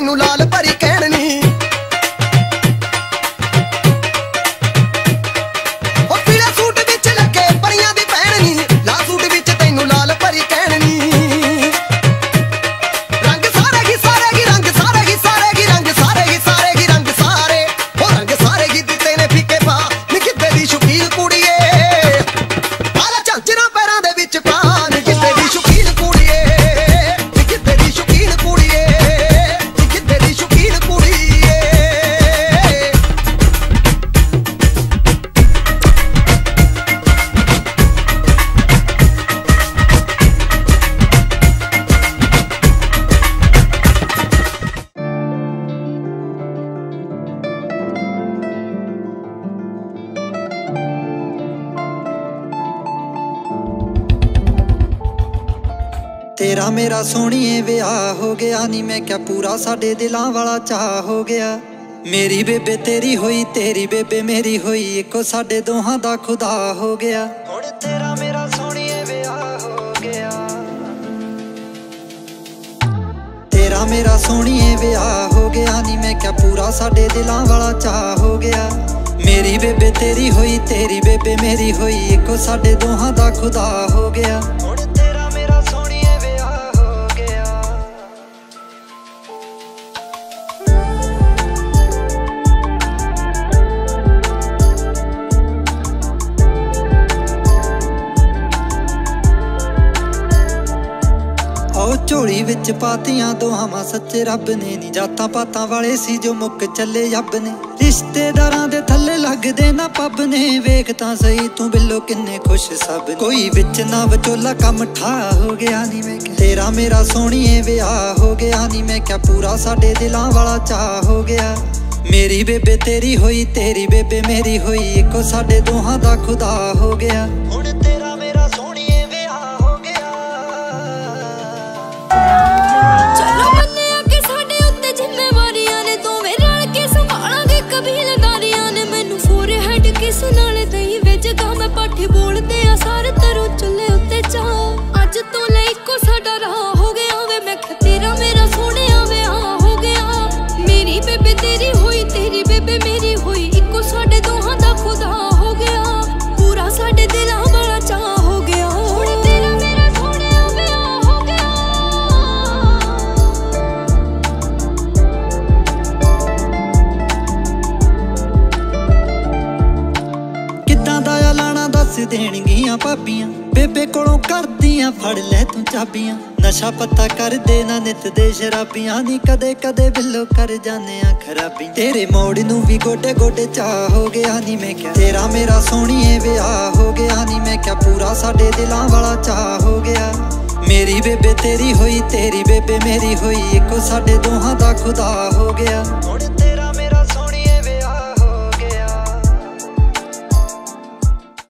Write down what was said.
ਮੈਨੂੰ ਲਾਲ ਭਰੀ ਤੇਰਾ ਮੇਰਾ ਸੋਹਣੀਏ, ਵਿਆਹ ਹੋ ਗਿਆ ਨੀ। ਮੈਂ ਕਿਹਾ ਪੂਰਾ ਸਾਡੇ ਦਿਲਾਂ ਵਾਲਾ ਚਾਹ ਹੋ ਗਿਆ। ਮੇਰੀ ਬੇਬੇ ਤੇਰੀ ਹੋਈ, ਤੇਰੀ ਬੇਬੇ ਮੇਰੀ ਹੋਈ। ਇੱਕੋ ਸਾਡੇ ਦੋਹਾਂ ਦਾ ਖੁਦਾ ਹੋ ਗਿਆ। ਹੁਣ ਤੇਰਾ ਮੇਰਾ ਸੋਹਣੀਏ, ਵਿਆਹ ਹੋ ਗਿਆ। ਤੇਰਾ ਮੇਰਾ ਸੋਹਣੀਏ, ਵਿਆਹ ਹੋ ਗਿਆ ਨੀ। ਮੈਂ ਕਿਹਾ ਪੂਰਾ ਸਾਡੇ ਦਿਲਾਂ ਵਾਲਾ ਚਾਹ ਹੋ ਗਿਆ। ਮੇਰੀ ਬੇਬੇ ਤੇਰੀ ਹੋਈ, ਤੇਰੀ ਬੇਬੇ ਮੇਰੀ ਹੋਈ। ਇੱਕੋ ਸਾਡੇ ਦੋਹਾਂ ਦਾ ਖੁਦਾ ਹੋ ਗਿਆ। ਝੋਲੀ ਵਿੱਚ ਪਾਤੀਆਂ ਦੋਹਾਂ ਸੱਚੇ ਰੱਬ ਨੇ ਨੀ। ਜਾਤਾਂ ਪਾਤਾਂ ਵਾਲੇ ਸੀ ਜੋ ਮੁੱਕ ਚੱਲੇ ਰੱਬ ਨੇ। ਰਿਸ਼ਤੇਦਾਰਾਂ ਦੇ ਥੱਲੇ ਲੱਗਦੇ ਨਾ ਪੱਬ ਨੇ। ਵੇਖ ਤਾਂ ਸਹੀ ਤੂੰ ਬਿੱਲੋ ਕਿੰਨੇ ਖੁਸ਼ ਸਭ ਕੋਈ ਵਿੱਚ ਨਾ ਵਿਚੋਲਾ ਕੰਮ ਠਾ ਹੋ ਗਿਆ ਨੀ ਮੈਂ ਤੇਰਾ ਮੇਰਾ ਸੋਹਣੀਏ ਵਿਆਹ ਹੋ ਗਿਆ ਨੀ ਮੈਂ ਕਿਹਾ। ਪੂਰਾ ਸਾਡੇ ਦਿਲਾਂ ਵਾਲਾ ਚਾਹ ਹੋ ਗਿਆ। ਮੇਰੀ ਬੇਬੇ ਤੇਰੀ ਹੋਈ, ਤੇਰੀ ਬੇਬੇ ਮੇਰੀ ਹੋਈ। ਇੱਕੋ ਸਾਡੇ ਦੋਹਾਂ ਦਾ ਖੁਦਾ ਹੋ ਗਿਆ। ਹੁਣ ਤੇਰਾ ਬੇਬੇ ਕੋਲੋਂ ਕਰਦੀਆਂ ਫੜ ਲੈ ਤੂੰ ਚਾਬੀਆਂ। ਨਸ਼ਾ ਪੱਤਾ ਕਰਦੇ ਨਾ ਨਿਤ ਦੇ ਸ਼ਰਾਬੀਆਂ ਨਹੀਂ ਕਦੇ ਕਦੇ ਬਿੱਲੋ ਕਰ ਜਾਂਦੇ ਆ ਖਰਾਬੀ। ਤੇਰੇ ਮੋੜ ਨੂੰ ਵੀ ਗੋਡੇ ਗੋਡੇ ਚਾਹ ਹੋ ਗਿਆ ਨਹੀਂ ਮੈਂ ਕਿਹਾ। ਤੇਰਾ ਮੇਰਾ ਸੋਹਣੀਏ ਵਿਆਹ ਹੋ ਗਿਆ ਨਹੀਂ ਮੈਂ ਕਿਹਾ। ਪੂਰਾ ਸਾਡੇ ਦਿਲਾਂ ਵਾਲਾ ਚਾਹ ਹੋ ਗਿਆ। ਮੇਰੀ ਬੇਬੇ ਤੇਰੀ ਹੋਈ, ਤੇਰੀ ਬੇਬੇ ਮੇਰੀ ਹੋਈ। ਇੱਕੋ ਸਾਡੇ ਦੋਹਾਂ ਦਾ ਖੁਦਾ ਹੋ ਗਿਆ।